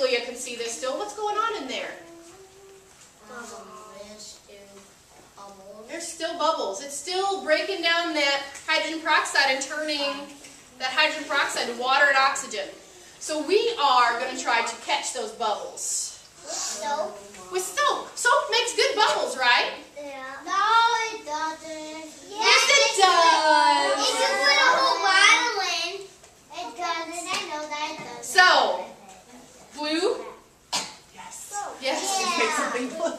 Julia can see this still. What's going on in there? There's still bubbles. It's still breaking down that hydrogen peroxide and turning that hydrogen peroxide to water and oxygen. So we are going to try to catch those bubbles. With soap. Soap makes good bubbles, right? Yeah. No, it doesn't. Yes, it does. If you put a whole bottle in, it doesn't. I know that it doesn't. So, blue? Yes. Yes. Yeah. Make something blue.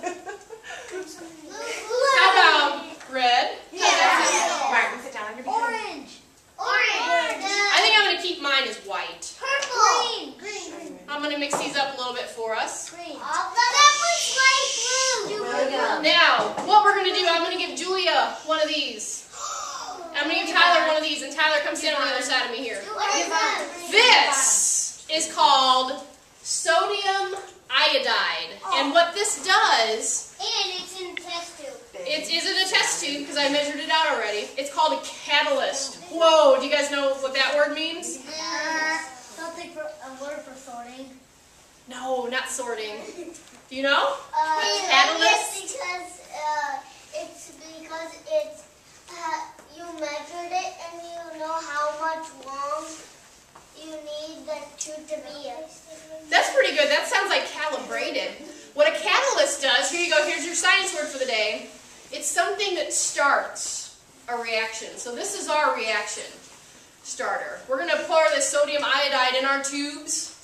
How about red? Yeah. Martin, sit down on your behind. Orange. Orange. I think I'm going to keep mine as white. Purple. Green. I'm going to mix these up a little bit for us. Green. That was light blue. William. Now, what we're going to do, I'm going to give Julia one of these. I'm going to give Tyler one of these, and Tyler, come stand on the other side of me here. What is that? This is called sodium iodide. And what this does, And it's in test tube. it isn't a test tube because I measured it out already. It's called a catalyst. Whoa, do you guys know what that word means? Uh, something for a word for sorting. No, not sorting. Do you know? Uh, Catalyst? Yes, because uh, it's because it's uh, you measured it and you know how much long you need the tube to be. That's pretty good. That sounds like calibrated. What a catalyst does, here you go, here's your science word for the day. It's something that starts a reaction. So this is our reaction starter. We're going to pour this sodium iodide in our tubes,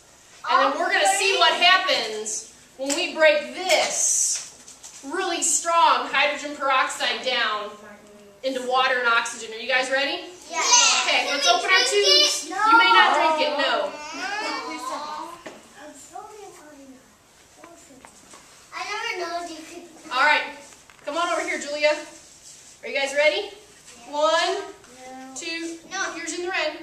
and then we're going to see what happens when we break this really strong hydrogen peroxide down into water and oxygen. Are you guys ready? Yeah. Okay, let's open our tubes. No. You may not drink it, no. All right, come on over here, Julia. Are you guys ready? One, two, no. here's in the red.